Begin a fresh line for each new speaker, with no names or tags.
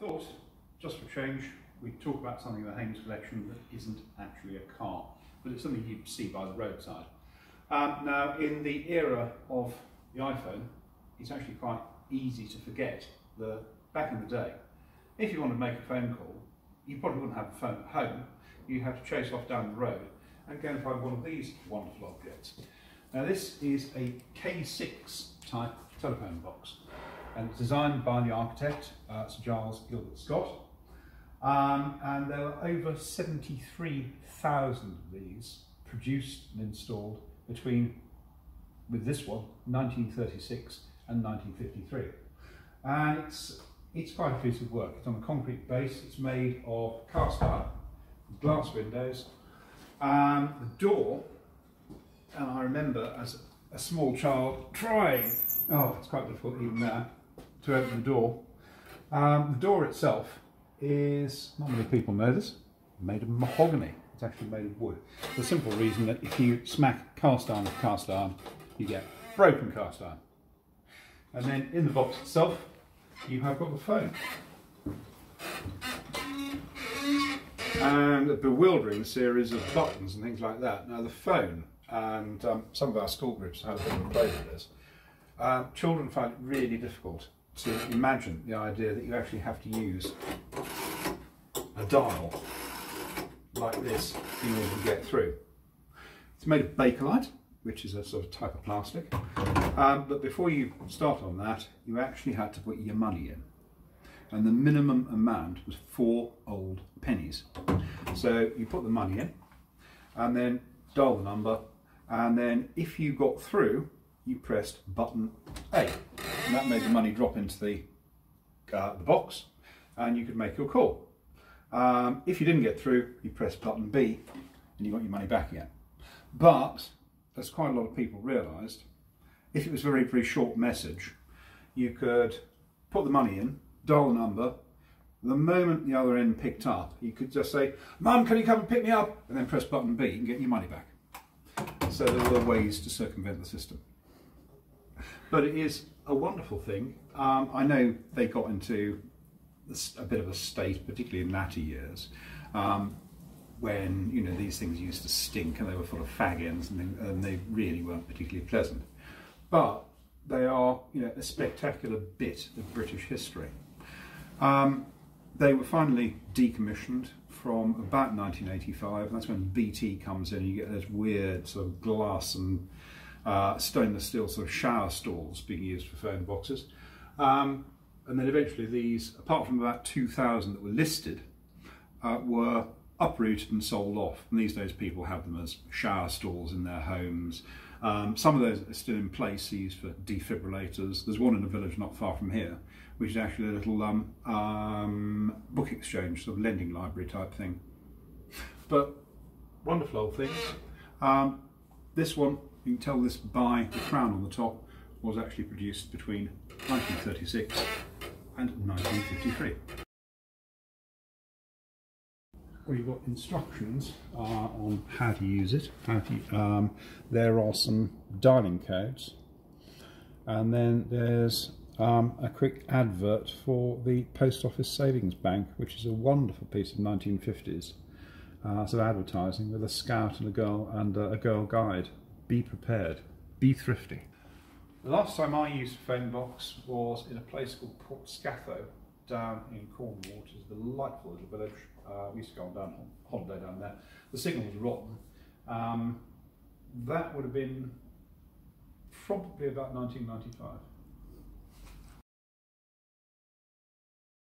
thought, just for change, we'd talk about something in the Haynes collection that isn't actually a car, but it's something you'd see by the roadside. Um, now, in the era of the iPhone, it's actually quite easy to forget that back in the day, if you wanted to make a phone call, you probably wouldn't have a phone at home. You had to chase off down the road and go and find one of these wonderful objects. Now, this is a K6 type telephone box and designed by the architect, uh, Sir Giles Gilbert Scott. Um, and there are over 73,000 of these produced and installed between, with this one, 1936 and 1953. And it's, it's quite a piece of work. It's on a concrete base, it's made of cast iron, glass windows. Um, the door, and I remember as a small child trying, oh, it's quite difficult even now, to open the door. Um, the door itself is, not many people know this, made of mahogany. It's actually made of wood. The simple reason that if you smack cast iron with cast iron, you get broken cast iron. And then in the box itself, you have got the phone. And a bewildering series of buttons and things like that. Now the phone, and um, some of our school groups have a bit of a play with this, uh, children find it really difficult to imagine the idea that you actually have to use a dial like this in order to get through. It's made of Bakelite, which is a sort of type of plastic. Um, but before you start on that, you actually had to put your money in. And the minimum amount was four old pennies. So you put the money in, and then dial the number, and then if you got through, you pressed button A. And that made the money drop into the, uh, the box and you could make your call. Um, if you didn't get through, you press button B and you got your money back again. But, as quite a lot of people realised, if it was a very, very short message, you could put the money in, dial the number, the moment the other end picked up, you could just say, Mum, can you come and pick me up? And then press button B and get your money back. So there were ways to circumvent the system. But it is a wonderful thing. Um, I know they got into a bit of a state, particularly in latter years, um, when you know these things used to stink and they were full of fag ends and they, and they really weren't particularly pleasant. But they are you know a spectacular bit of British history. Um, they were finally decommissioned from about 1985. That's when BT comes in. and You get those weird sort of glass and uh, stainless steel sort of shower stalls being used for phone boxes. Um, and then eventually these, apart from about 2,000 that were listed, uh, were uprooted and sold off. And these days people have them as shower stalls in their homes. Um, some of those are still in place, used for defibrillators. There's one in a village not far from here, which is actually a little um, um, book exchange, sort of lending library type thing. But wonderful old things. This one you can tell this by the crown on the top was actually produced between 1936 and 1953. Well, you've got instructions uh, on how to use it. How to, um, there are some dialing codes, and then there's um, a quick advert for the Post Office Savings Bank, which is a wonderful piece of 1950s uh, of advertising with a scout and a girl and uh, a girl guide be prepared, be thrifty. The last time I used a phone box was in a place called Port Scatho down in Cornwall, which is a delightful little village. Uh, we used to go on down holiday down there. The signal was rotten. Um, that would have been probably about 1995.